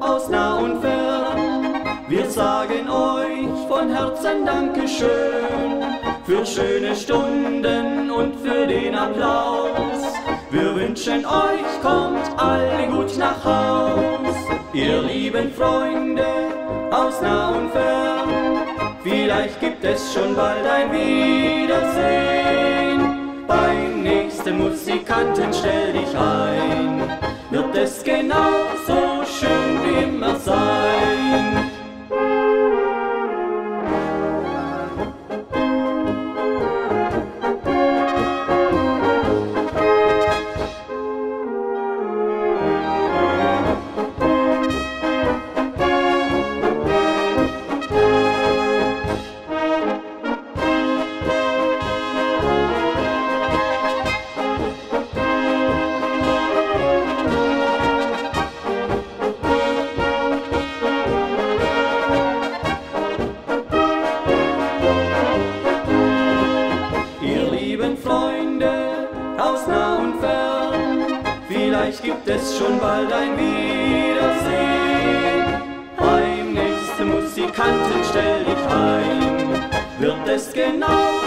aus nah und fern. Wir sagen euch von Herzen Dankeschön für schöne Stunden und für den Applaus. Wir wünschen euch, kommt alle gut nach Haus. Ihr lieben Freunde aus nah und fern, vielleicht gibt es schon bald ein Wiedersehen. Beim nächsten Musikanten stell dich ein, wird es genauso schön vielleicht gibt es schon bald ein Wiedersehen. Beim nächsten Musikanten stell dich ein, wird es genau